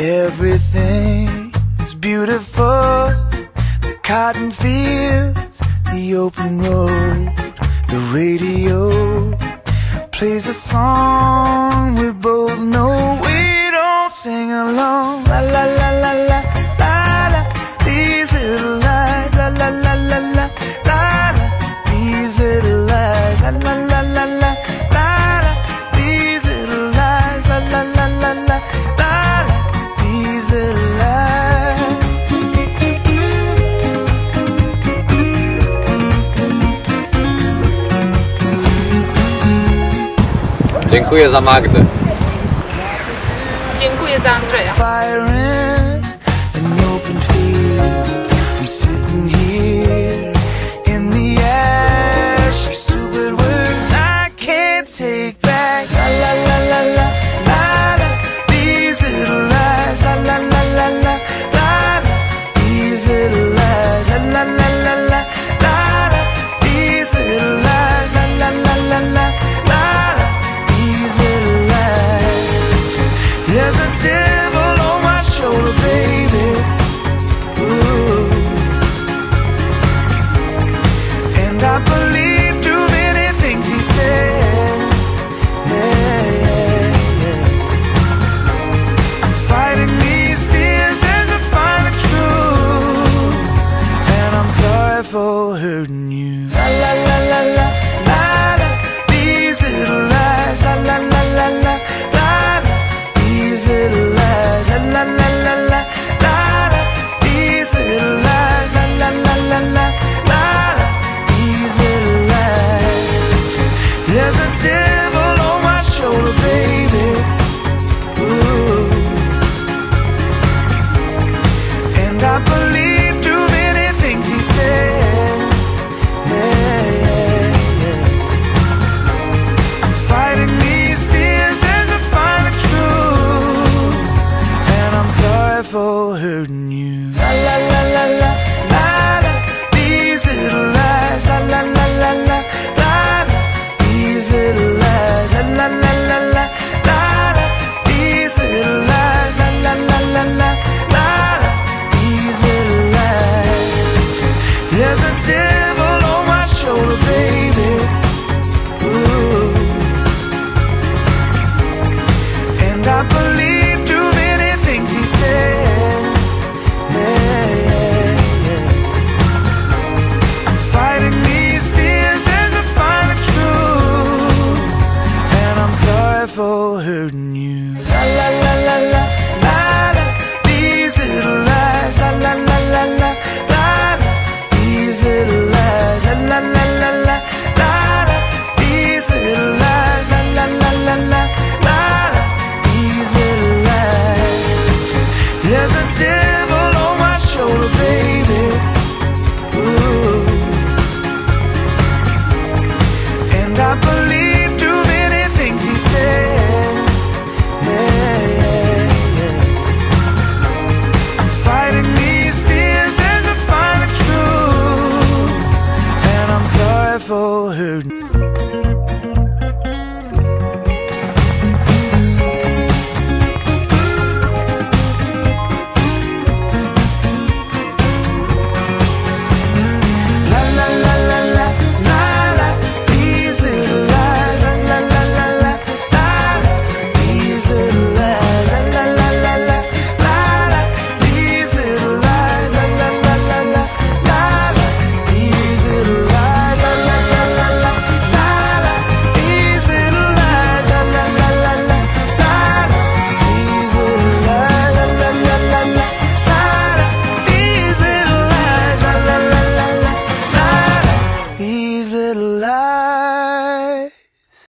Everything is beautiful. The cotton fields, the open road The radio plays a song Dziękuję za Magdę. Dziękuję za Andrzeja. can't believe devil on my shoulder, baby. Ooh. And I believe too many things he said. Yeah, yeah, yeah. I'm fighting these fears as I find the truth, and I'm sorry for hurting. all hurting you. La la la la la la la. These little lies. La la la la la la la. These little lies. La la la la la la la. These little lies. La la la la la la la. These little lies. There's a devil on my shoulder, baby. Ooh. And I believe.